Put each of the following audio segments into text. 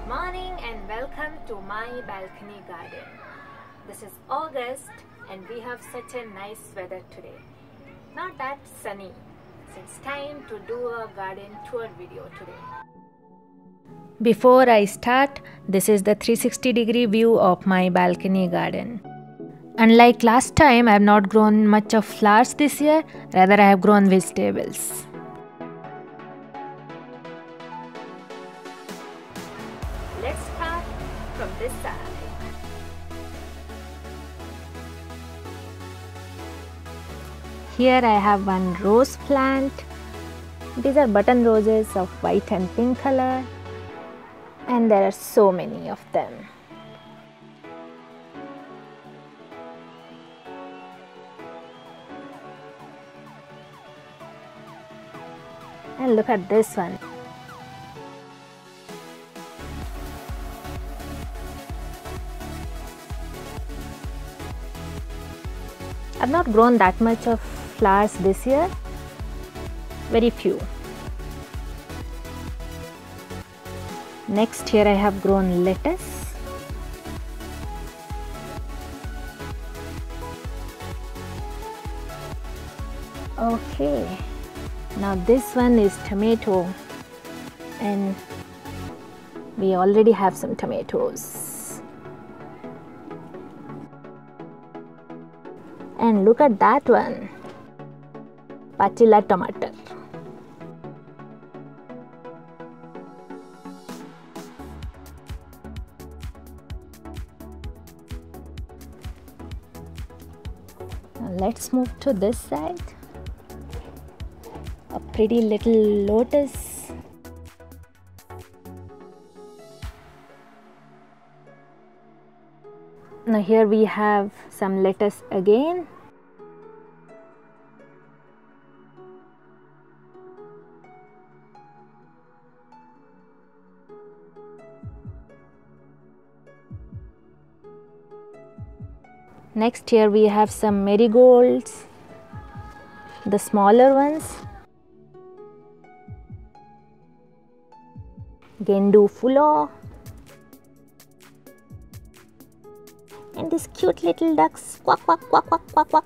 Good morning and welcome to my balcony garden. This is August and we have such a nice weather today. Not that sunny. So it's time to do a garden tour video today. Before I start, this is the 360 degree view of my balcony garden. Unlike last time, I have not grown much of flowers this year, rather, I have grown vegetables. Here I have one rose plant. These are button roses of white and pink color, and there are so many of them. And look at this one. I've not grown that much of flowers this year, very few. Next here I have grown lettuce. Okay, now this one is tomato and we already have some tomatoes. And look at that one, Patilla tomato. Let's move to this side. A pretty little lotus. Now here we have some lettuce again. Next here we have some marigolds, the smaller ones. Gendu fulo. And these cute little ducks. Quack, quack, quack, quack, quack.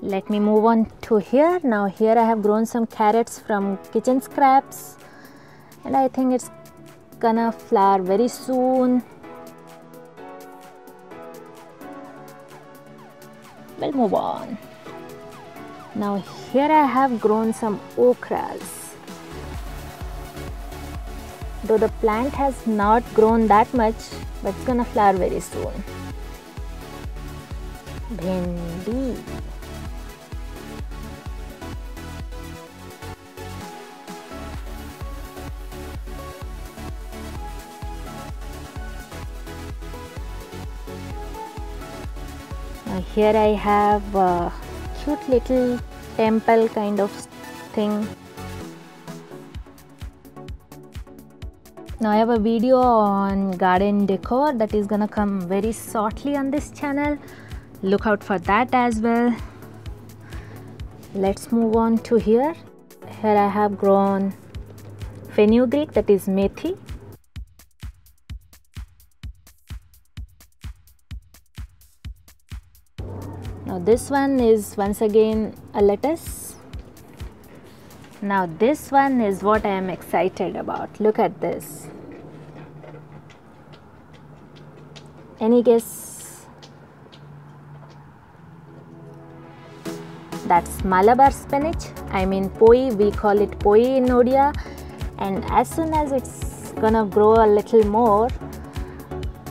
Let me move on to here. Now here I have grown some carrots from kitchen scraps. And I think it's gonna flower very soon. We'll move on. Now here I have grown some okras. Though the plant has not grown that much, but it's gonna flower very soon. Bhendi. Uh, here I have a cute little temple kind of thing. Now I have a video on garden decor that is gonna come very shortly on this channel. Look out for that as well. Let's move on to here. Here I have grown fenugreek that is methi. Now this one is once again a lettuce. Now this one is what I am excited about. Look at this. Any guess? That's Malabar spinach. I mean poi, we call it poi in Odia. And as soon as it's gonna grow a little more,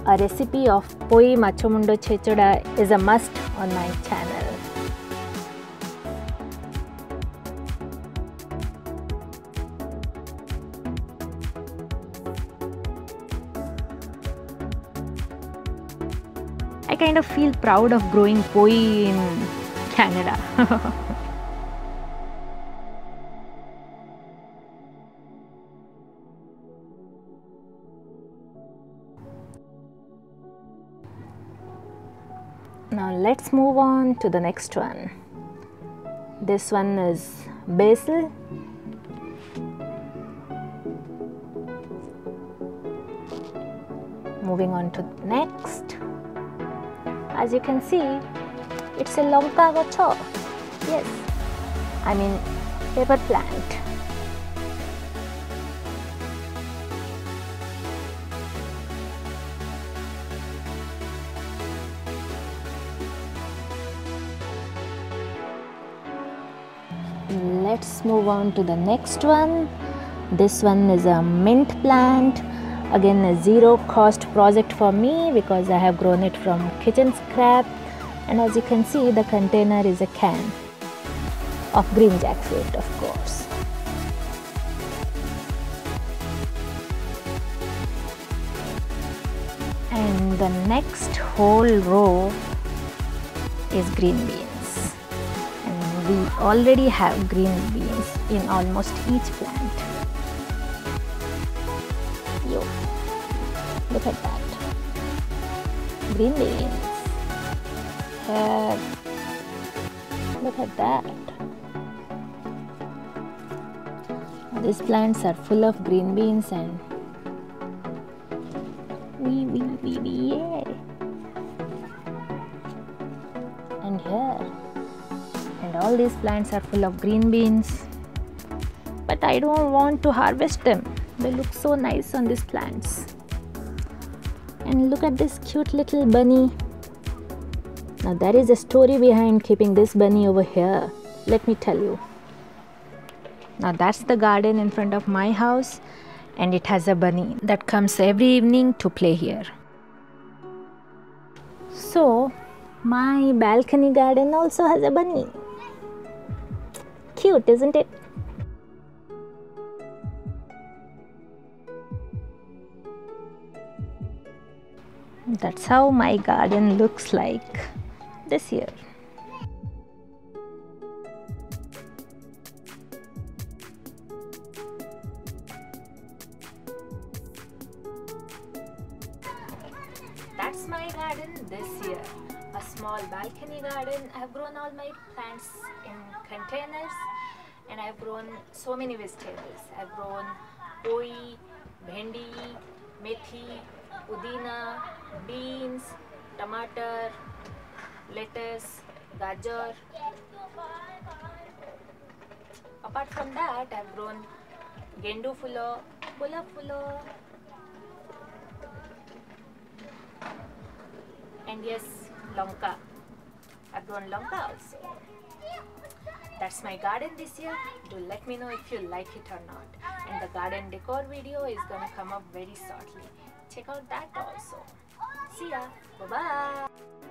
a recipe of poi machomundo chechoda is a must on my channel. I kind of feel proud of growing poi in Canada. Now let's move on to the next one. This one is basil. Moving on to next. As you can see, it's a longkago chop. Yes, I mean pepper plant. Let's move on to the next one. This one is a mint plant. Again a zero cost project for me because I have grown it from kitchen scrap. And as you can see the container is a can of green jackfruit of course. And the next whole row is green beans and we already have green beans in almost each plant Yo. Look at that. Green beans. Uh, look at that. These plants are full of green beans and wee wee wee wee yeah. And here. And all these plants are full of green beans. But I don't want to harvest them. They look so nice on these plants. And look at this cute little bunny. Now there is a story behind keeping this bunny over here. Let me tell you. Now that's the garden in front of my house. And it has a bunny that comes every evening to play here. So my balcony garden also has a bunny cute isn't it That's how my garden looks like this year. That's my garden this year. A small balcony garden. I've grown all my plants in containers and I've grown so many vegetables. I've grown poi, bhendi, methi, pudina, beans, tomato, lettuce, gajar. Apart from that, I've grown gendu fulo, gulab fulo, and yes, lonka. I've grown lonka also. That's my garden this year. Do let me know if you like it or not. And the garden decor video is gonna come up very shortly. Check out that also. See ya. Bye bye.